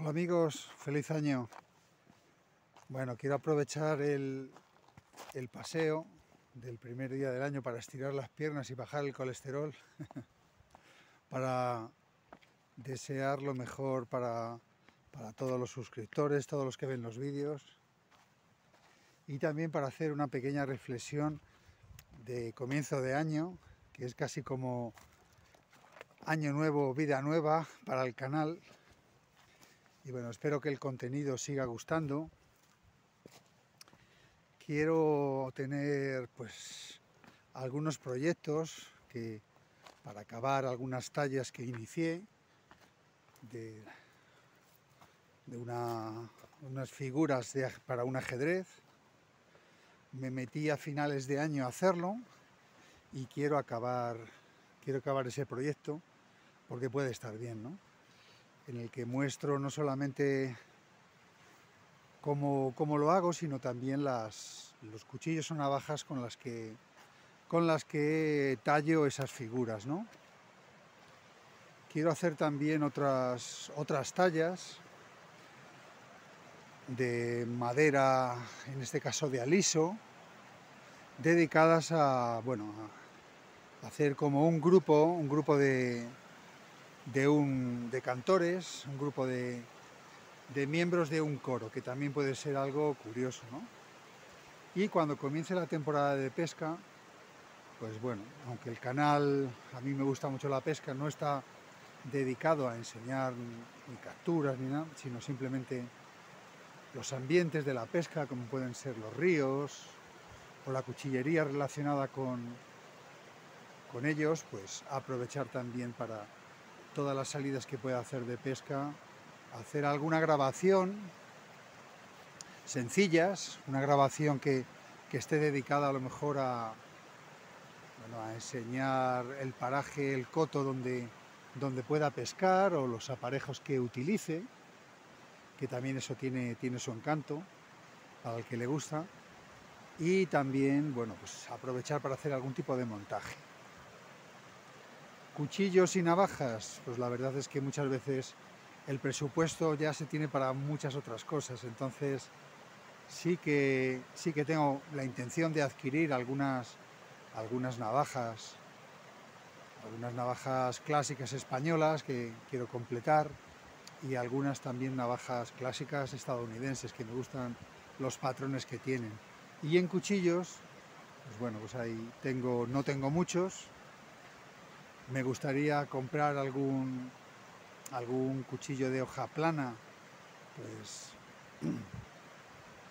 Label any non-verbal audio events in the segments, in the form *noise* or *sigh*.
Hola amigos, feliz año. Bueno, quiero aprovechar el, paseo del primer día del año para estirar las piernas y bajar el colesterol, *laughs* para desear lo mejor para, para todos los suscriptores, todos los que ven los vídeos y también para hacer una pequeña reflexión de comienzo de año, que es casi como año nuevo, vida nueva para el canal bueno, espero que el contenido siga gustando. Quiero tener pues algunos proyectos que para acabar algunas tallas que inicié de, de unas figuras para un ajedrez. Me metí a finales de año a hacerlo y quiero acabar, quiero acabar ese proyecto porque puede estar bien, ¿no? En el que muestro no solamente cómo, lo hago, sino también los cuchillos o navajas con las que, con las que tallo esas figuras. ¿no? Quiero hacer también otras, otras tallas de madera, en este caso de aliso, dedicadas a, bueno, a hacer como un grupo, un grupo de, de, un, de cantores, un grupo de, de miembros de un coro, que también puede ser algo curioso. ¿no? Y cuando comience la temporada de pesca, pues bueno, aunque el canal, a mí me gusta mucho la pesca, no está dedicado a enseñar ni capturas ni nada, sino simplemente los ambientes de la pesca, como pueden ser los ríos o la cuchillería relacionada con, con ellos, pues aprovechar también para todas las salidas que pueda hacer de pesca, hacer alguna grabación sencillas, una grabación que, esté dedicada a lo mejor a, a enseñar el paraje, el coto donde, donde pueda pescar o los aparejos que utilice, que también eso tiene, tiene su encanto para el que le gusta, y también bueno, pues aprovechar para hacer algún tipo de montaje. Cuchillos y navajas, pues la verdad es que muchas veces el presupuesto ya se tiene para muchas otras cosas, entonces sí que, sí que tengo la intención de adquirir algunas, algunas navajas, algunas navajas clásicas españolas que quiero completar y algunas también navajas clásicas estadounidenses que me gustan los patrones que tienen. Y en cuchillos, pues bueno, pues ahí tengo, no tengo muchos, me gustaría comprar algún, algún cuchillo de hoja plana, pues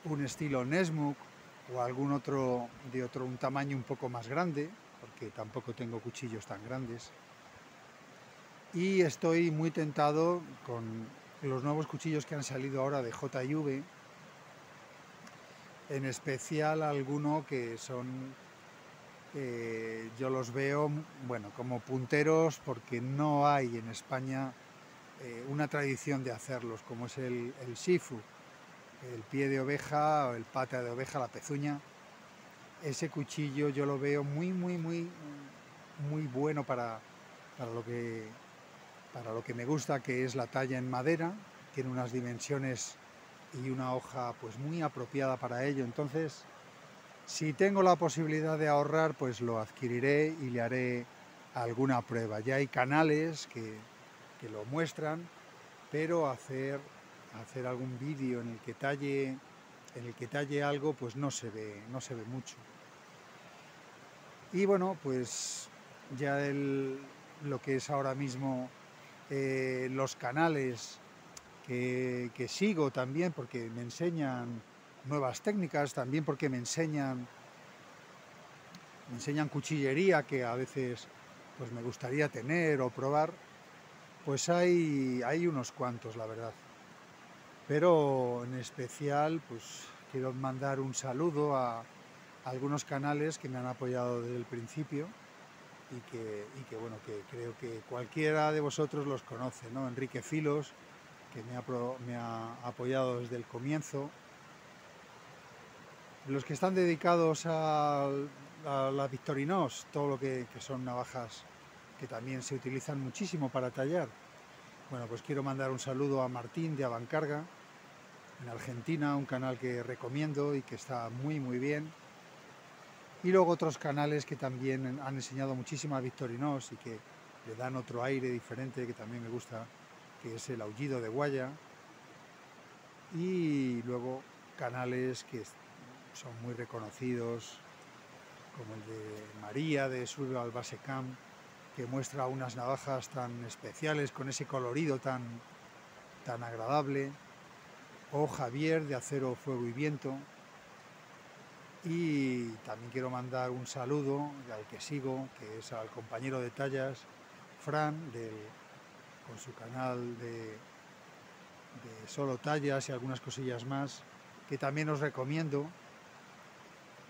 un estilo Nesmuk o algún otro de otro un tamaño un poco más grande, porque tampoco tengo cuchillos tan grandes. Y estoy muy tentado con los nuevos cuchillos que han salido ahora de JV, en especial alguno que son eh, yo los veo bueno, como punteros porque no hay en España eh, una tradición de hacerlos, como es el, el shifu, el pie de oveja o el pata de oveja, la pezuña. Ese cuchillo yo lo veo muy, muy, muy, muy bueno para, para, lo que, para lo que me gusta, que es la talla en madera. Tiene unas dimensiones y una hoja pues muy apropiada para ello. Entonces, si tengo la posibilidad de ahorrar, pues lo adquiriré y le haré alguna prueba. Ya hay canales que, lo muestran, pero hacer, hacer algún vídeo en el que talle en el que algo, pues no se ve, no se ve mucho. Y bueno, pues ya lo que es ahora mismo eh, los canales que, que sigo también, porque me enseñan nuevas técnicas, también porque me enseñan, me enseñan cuchillería que a veces pues me gustaría tener o probar, pues hay, hay unos cuantos, la verdad. Pero en especial, pues quiero mandar un saludo a, algunos canales que me han apoyado desde el principio y que, y que, bueno, que creo que cualquiera de vosotros los conoce, ¿no? Enrique Filos, que me ha, me ha apoyado desde el comienzo, los que están dedicados a, la Victorinos, todo lo que, son navajas que también se utilizan muchísimo para tallar. Bueno, pues quiero mandar un saludo a Martín de Avancarga, en Argentina, un canal que recomiendo y que está muy muy bien. Y luego otros canales que también han enseñado muchísimo a Victorinos y que le dan otro aire diferente que también me gusta, que es el aullido de Guaya. Y luego canales que son muy reconocidos, como el de María de Survival Base Camp, que muestra unas navajas tan especiales con ese colorido tan, tan agradable o Javier de Acero, Fuego y Viento. Y también quiero mandar un saludo al que sigo, que es al compañero de tallas, Fran, con su canal de, solo tallas y algunas cosillas más, que también os recomiendo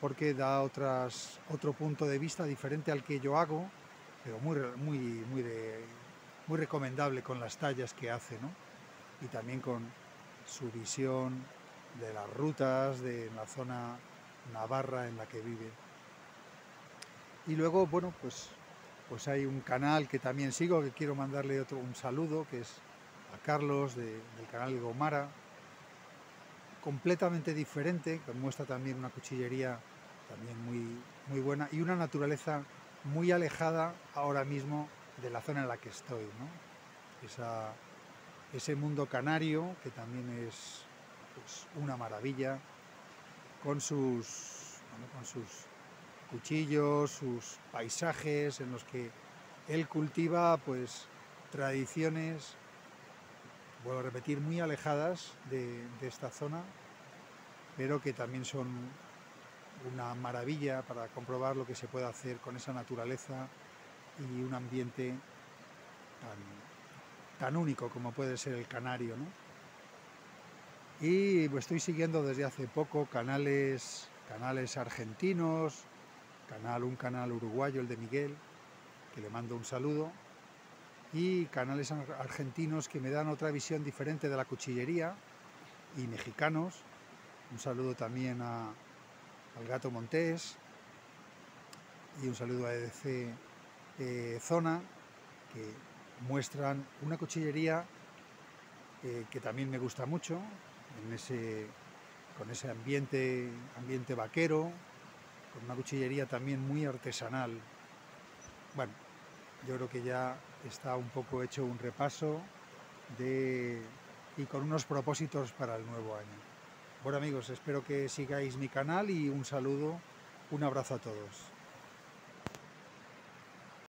porque da otras, otro punto de vista diferente al que yo hago, pero muy, muy, muy, muy recomendable con las tallas que hace, ¿no? y también con, su visión de las rutas de la zona navarra en la que vive. Y luego, bueno, pues, pues hay un canal que también sigo, que quiero mandarle otro, un saludo, que es a Carlos del canal de Gomara, completamente diferente, que muestra también una cuchillería también muy, muy buena y una naturaleza muy alejada ahora mismo de la zona en la que estoy. ese mundo canario, que también es pues, una maravilla, con sus, con sus cuchillos, sus paisajes en los que él cultiva pues tradiciones, vuelvo a repetir, muy alejadas de, esta zona, pero que también son una maravilla para comprobar lo que se puede hacer con esa naturaleza y un ambiente tan, tan único como puede ser el canario. ¿no? Y estoy siguiendo desde hace poco canales, canales argentinos, canal, un canal uruguayo, el de Miguel, que le mando un saludo, y canales argentinos que me dan otra visión diferente de la cuchillería, y mexicanos. Un saludo también al Gato Montés y un saludo a EDC eh, Zona, que muestran una cuchillería eh, que también me gusta mucho, en ese, con ese ambiente, ambiente vaquero, con una cuchillería también muy artesanal. Bueno, yo creo que ya está un poco hecho un repaso de, y con unos propósitos para el nuevo año. Bueno amigos, espero que sigáis mi canal y un saludo, un abrazo a todos.